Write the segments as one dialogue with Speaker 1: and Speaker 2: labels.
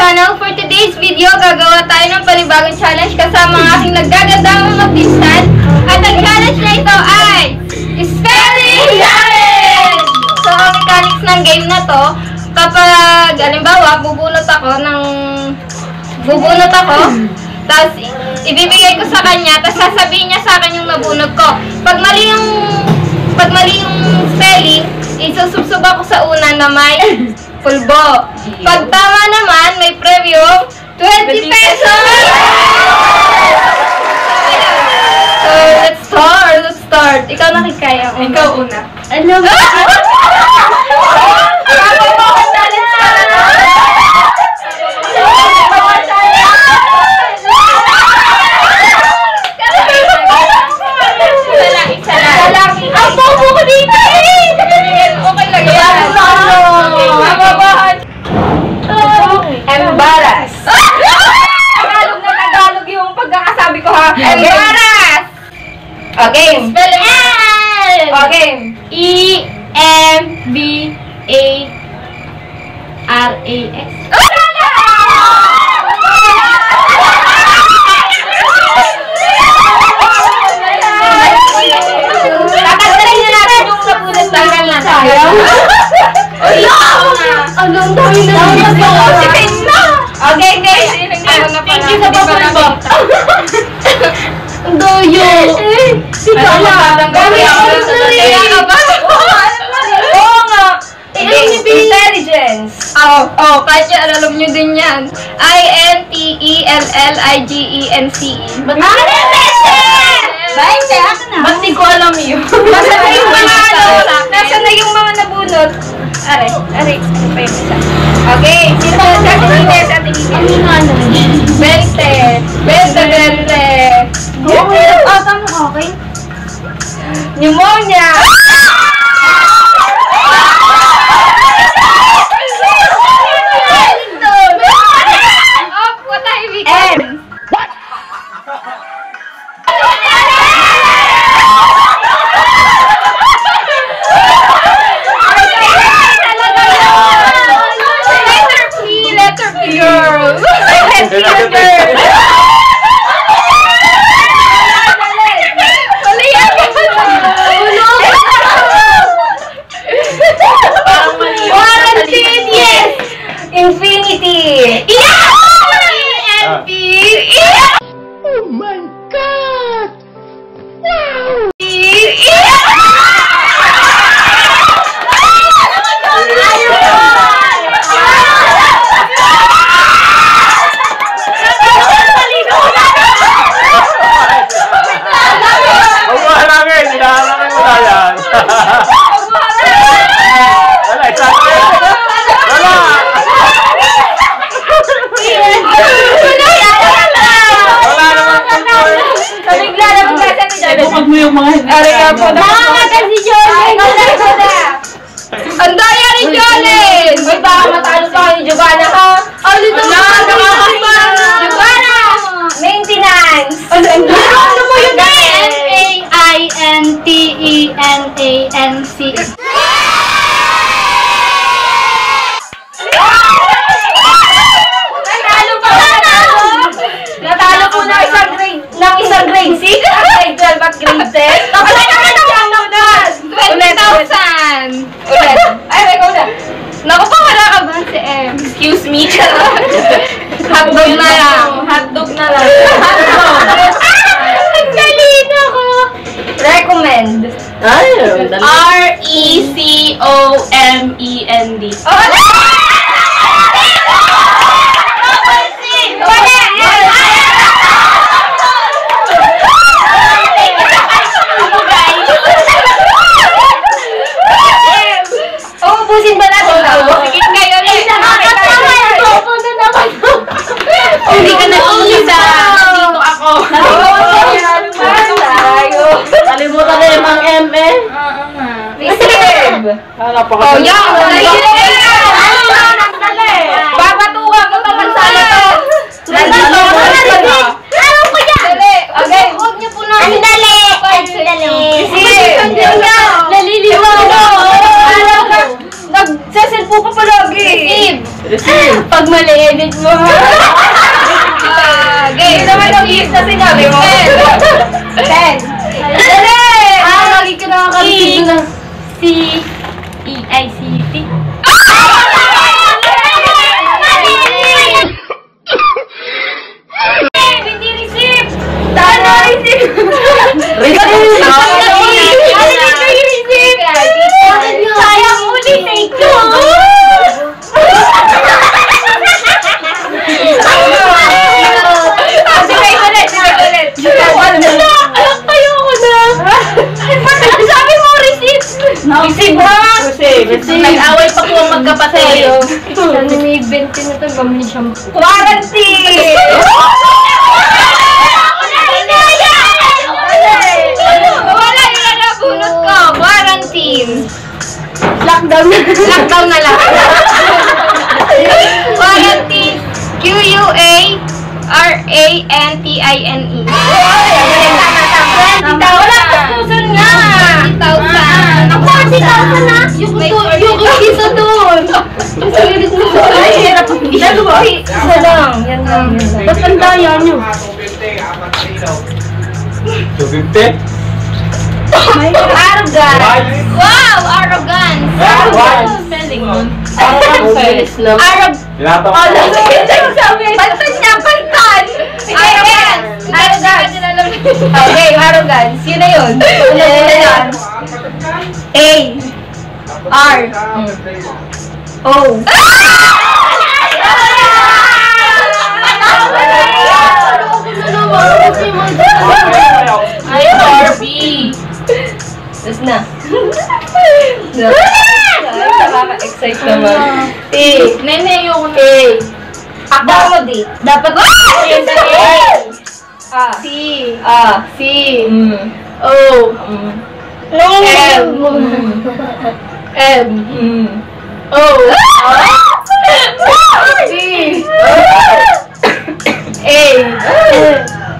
Speaker 1: channel. For today's video, gagawa tayo ng panibagong challenge kasama ang aking naggagandang mga pinsan. At ang challenge na ito ay Spelling Challenge! So, ang mechanics ng game na to, kapag, halimbawa, bubunot ako ng... Bubunot ako, tapos ibibigay ko sa kanya, tapos sasabihin niya sa akin yung nabunot ko. Pag mali yung pag mali yung spelling, isusubsob ako sa una na may pulbo. Pag tama naman, may preview 20 pesos! So, let's start, let's start. Ikaw nakikaya. Ikaw una.
Speaker 2: Alam mo,
Speaker 1: Ang bobo ko dito eh! Okay lang yan. Mababahan.
Speaker 2: embarrass.
Speaker 1: Tagalog na Tagalog yung pagkakasabi ko ha. Embarrass!
Speaker 2: Okay.
Speaker 1: Spelling.
Speaker 2: Okay.
Speaker 1: E M B A R A S.
Speaker 2: Tatanggalin na natin yung napunan tanggal na.
Speaker 1: Sayang.
Speaker 2: Anong dami na
Speaker 1: na!
Speaker 2: Okay, okay.
Speaker 1: Thank you sa pagpulbo.
Speaker 2: Ang doyo. Si Kala.
Speaker 1: Dami ako Kaya ka ba?
Speaker 2: Oo nga. Intelligence.
Speaker 1: Oh, oh, kahit yan, alam nyo din yan. E I-N-T-E-L-L-I-G-E-N-C-E.
Speaker 2: Ba't ano Baik, kaya ka na. Ba't di ko alam yun?
Speaker 1: Nasa na yung mga ano,
Speaker 2: Nasa
Speaker 1: na yung mga nabunot. Are, ano pa yung isa? Okay, sino ba sa atin Ines? Sa atin Ines? Bente, bente.
Speaker 3: 谢
Speaker 4: 谢 mo
Speaker 3: yung mga...
Speaker 1: Ari nga po.
Speaker 2: Nakakata si Johnny!
Speaker 1: Ang daya ni Jolene!
Speaker 2: Uy, baka matalo pa kayo, Giovanna, ha?
Speaker 1: Oh, dito
Speaker 2: Wala,
Speaker 1: na
Speaker 2: nakakahiya.
Speaker 1: Giovanna!
Speaker 2: Maintenance!
Speaker 1: Ano mo yun eh?
Speaker 5: M-A-I-N-T-E-N-A-N-C.
Speaker 2: Natalo pa ba? Natalo? Natalo po ng isang grade, ng isang grade 6 at grade 12 at grade 10. Tapos na naman siyang naman!
Speaker 1: 20,000!
Speaker 2: Ulit. Ay, may ikaw na.
Speaker 1: Naku pa, wala ka ba si M?
Speaker 2: Excuse me.
Speaker 1: Hotdog na lang.
Speaker 2: Hotdog na lang.
Speaker 1: Ang galing ako!
Speaker 2: Recommend.
Speaker 3: Ay,
Speaker 2: R-E-C-O-M-E-N-D.
Speaker 1: Oh,
Speaker 2: Oh, ubusin ba natin ito?
Speaker 1: Sige kayo ulit.
Speaker 2: Nakakatawa yan. Bobo na naman.
Speaker 1: Hindi ka nag-iisa.
Speaker 2: Dito ako. Tayo.
Speaker 3: Kalimutan na yung mga M eh.
Speaker 2: Receive.
Speaker 3: Hala pa
Speaker 1: Oh, yan! Babatukan ko naman sana to.
Speaker 2: Nandito.
Speaker 1: Alam ko yan! Dali. Okay.
Speaker 2: Huwag niyo po na.
Speaker 1: Ang dali.
Speaker 2: Ang dali.
Speaker 1: Receive.
Speaker 2: Naliliwanag. Alam ka. Nagsaselfo ka palagi.
Speaker 1: Receive.
Speaker 3: Receive.
Speaker 1: Pag mali, edit mo. Ah, game.
Speaker 2: Hindi naman ang yes na sinabi mo.
Speaker 1: Ten.
Speaker 2: Dali!
Speaker 1: Ah, lagi ka nakakarinig na.
Speaker 5: C E I C T.
Speaker 1: Hindi receive.
Speaker 2: Tama, receive!
Speaker 3: Receive.
Speaker 1: Sayang ulit, take two.
Speaker 2: Sige ulit, sige ulit.
Speaker 1: Ayoko na. Sabi mo, receive.
Speaker 2: Receive ha!
Speaker 3: Receive. Receive.
Speaker 2: Nag-away pa po ang magkapatid.
Speaker 1: Ano may 20 na
Speaker 2: Quarantine!
Speaker 1: Wala yung nalabunot ko. Quarantine. Lockdown. Lockdown na lang. Quarantine. Q-U-A-R-A-N-T-I-N-E.
Speaker 2: Wala ka puson nga!
Speaker 1: 40,000. Ako, 40,000 na. Yung yung isa doon.
Speaker 2: Ay, hirap. Ba?
Speaker 1: Isa lang. Yan lang.
Speaker 3: Ba't ang daya nyo?
Speaker 4: 250?
Speaker 1: Arrogant. Wow, arrogant.
Speaker 2: Spelling nun.
Speaker 3: Ang bilis lang.
Speaker 1: Arrogant.
Speaker 4: Tinatawag
Speaker 2: Oh, sige, sabi. Pantan niya, pantan!
Speaker 1: Arrogant.
Speaker 2: Arrogance. Okay, arrogance. Yun na yun. Ano yan? A. R. O.
Speaker 1: Ay, Barbie.
Speaker 2: Tapos na. Nakaka-excite naman. A.
Speaker 1: Nene, yung
Speaker 2: A. Accommodate. Dapat A. A. C. A. C. O. M. M. O. C. A.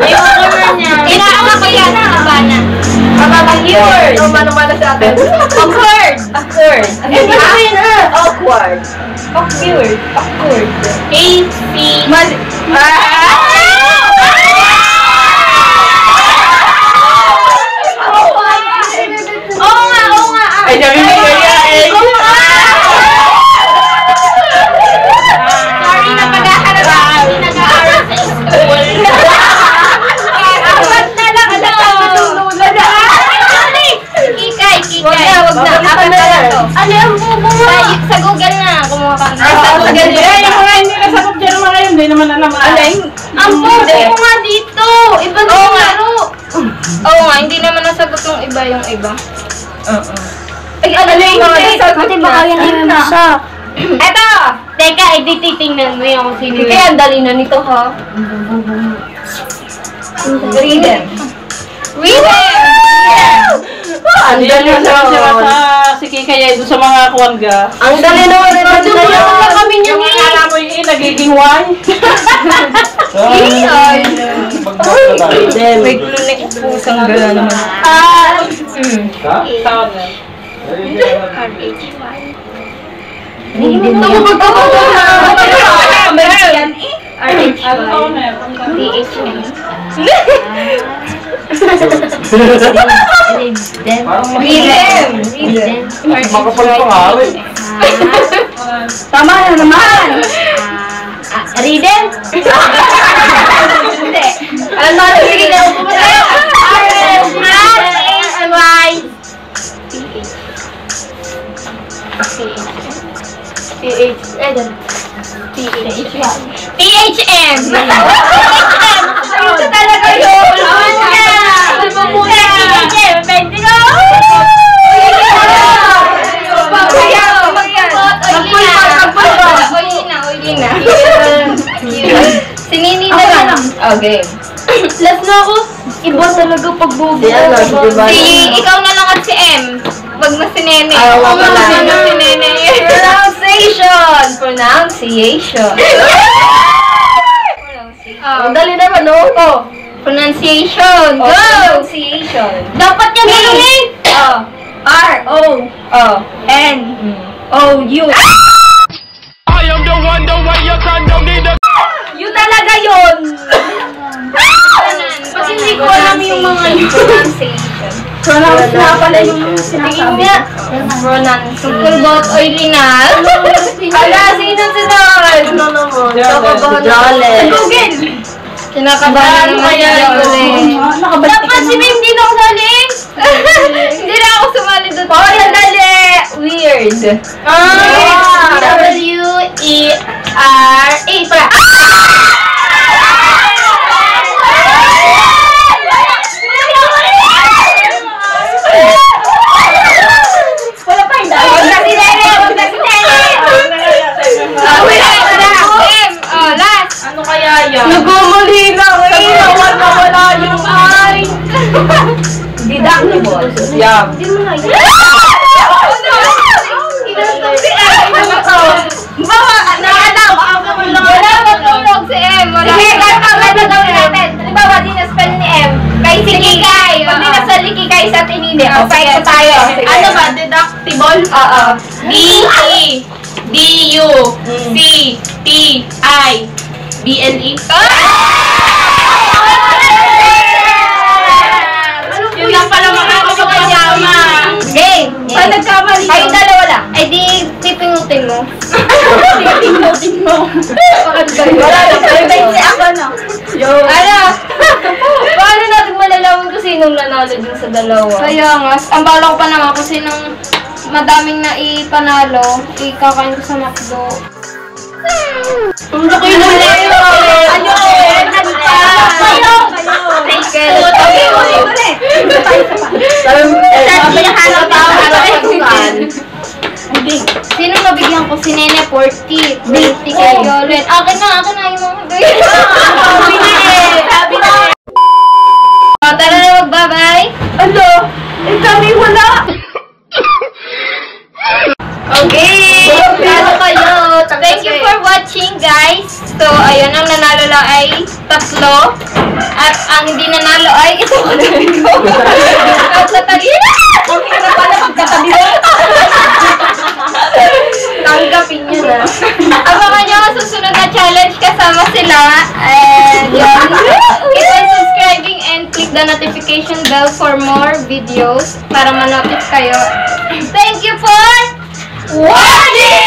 Speaker 1: Ayoko na niya. Inaama ko yan. Habana.
Speaker 2: Awkward. Ano mano-mano sa atin? Awkward. Awkward. Ano yun ah? Awkward. Awkward. Awkward.
Speaker 1: A, C.
Speaker 2: Mali.
Speaker 1: Oo
Speaker 5: Ate, baka yan yung masa.
Speaker 2: Eto!
Speaker 5: Teka, ititingnan mo yung kung sino
Speaker 2: Kaya ang dali na nito, ha? Read them.
Speaker 1: Read it!
Speaker 2: Ang dali na.
Speaker 3: sila sa si Kikaya doon sa mga kuwangga.
Speaker 2: Ang dali naman rin ang
Speaker 3: Yung
Speaker 2: dali.
Speaker 3: kami niya ni. Akala mo yung eh, nagiging.
Speaker 2: Ay!
Speaker 4: Na tayo.
Speaker 2: May klunik pusang gala naman.
Speaker 3: Ah!
Speaker 4: Ha?
Speaker 3: Tawag na.
Speaker 2: Eh. Tama na naman.
Speaker 5: Read
Speaker 1: lang.
Speaker 2: Okay.
Speaker 1: Last na ako. Iba talaga pag bubo.
Speaker 2: Yan, last, diba?
Speaker 1: Si, ikaw na lang at si M. Wag na si Nene.
Speaker 2: Ah, wag na.
Speaker 1: wag na si Nene.
Speaker 2: Pronunciation! Pronunciation.
Speaker 1: Oh,
Speaker 2: Ang dali naman, no? Oh.
Speaker 1: pronunciation.
Speaker 2: Oh,
Speaker 1: Go!
Speaker 2: pronunciation.
Speaker 1: Dapat niya galawin.
Speaker 2: Oh.
Speaker 1: R, O,
Speaker 2: Oh.
Speaker 1: N, O, U.
Speaker 4: I am the one, the way your son don't need a
Speaker 2: Yun talaga yun!
Speaker 1: Kasi hindi ko alam yung mga yun. Pronounce na pala yung
Speaker 2: sinasabi. Pronunciation.
Speaker 1: Tungkol about oily na.
Speaker 2: Ala, sino sinod? Ano naman? Jolly.
Speaker 1: Kinakabahan
Speaker 2: Ano
Speaker 1: naman
Speaker 2: kaya
Speaker 1: si Jolly.
Speaker 2: yun?
Speaker 1: Dapat si Mim di na ako sali. Hindi na ako sumali doon.
Speaker 2: Oh, yan dali! Weird.
Speaker 1: Ah!
Speaker 2: Ah.
Speaker 1: W, E, R, A. Pala.
Speaker 2: Wala pa hindi. Huwag na si Nene! Huwag na si Nene!
Speaker 1: Ah, wala na. M. Oh, last.
Speaker 3: Ano kaya yan?
Speaker 2: Nagumuli na! Uy! Nawal na wala yung ay! Deductible.
Speaker 3: Yan.
Speaker 2: Bawa, nakaalam!
Speaker 1: Wala matulog si M. Wala.
Speaker 2: Sige, ganito agad na gawin natin. Halimbawa, di na spell ni M. Kay si Kikay. Pag di na Kikay sa Tinini. O, ko tayo.
Speaker 3: Ano ba? Deductible?
Speaker 2: Oo.
Speaker 3: D, E, D, U, C, T, I, B, L, E. Yun lang pala makakapagpasama.
Speaker 2: Game.
Speaker 1: Saan nagkamali
Speaker 2: Kayo dalawa lang.
Speaker 1: Ay di, tipingutin mo.
Speaker 2: Tinutin mo. Wala na. Pero si ako na. Yo.
Speaker 1: Ano?
Speaker 2: Paano natin malalaman kung sinong nanalo dun sa dalawa?
Speaker 1: Kaya nga, ang bala ko pa naman kung sinong madaming na ipanalo, ikakain ko sa McDo.
Speaker 2: Ang laki na Ano? Ano? Ano pa? Kayo! Kayo! Harap
Speaker 1: Sino nabigyan ko? Si Nene 40. 20 kay Yolet. Akin na, akin na yung mga
Speaker 2: Sabi na eh. Sabi na eh.
Speaker 1: Oh, tara na mag-bye-bye.
Speaker 2: Ano? Eh, kami wala. Okay. Ano kayo?
Speaker 1: Thank you for watching, guys. So, ayun, ang nanalo lang ay tatlo. At ang hindi nanalo ay ito ko ko. At natali na!
Speaker 2: Ang hirap pala magkatabi mo. Tanggapin nyo na.
Speaker 1: Abangan nyo ang susunod na challenge kasama sila. And yun. Keep on subscribing and click the notification bell for more videos para manotice kayo. Thank you for watching!